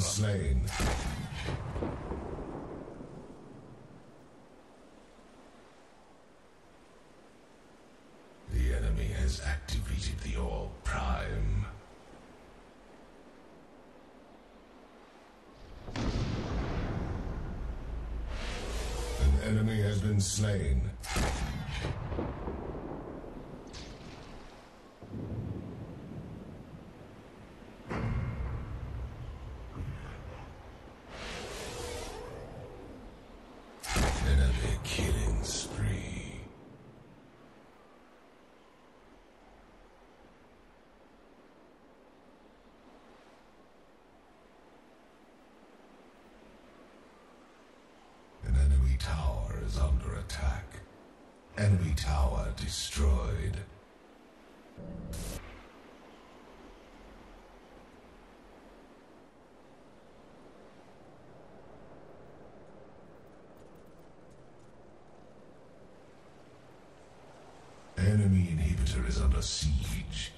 slain. The enemy has activated the Orb Prime. An enemy has been slain. Enemy killing spree. An enemy tower is under attack. Enemy tower destroyed. Enemy inhibitor is under siege.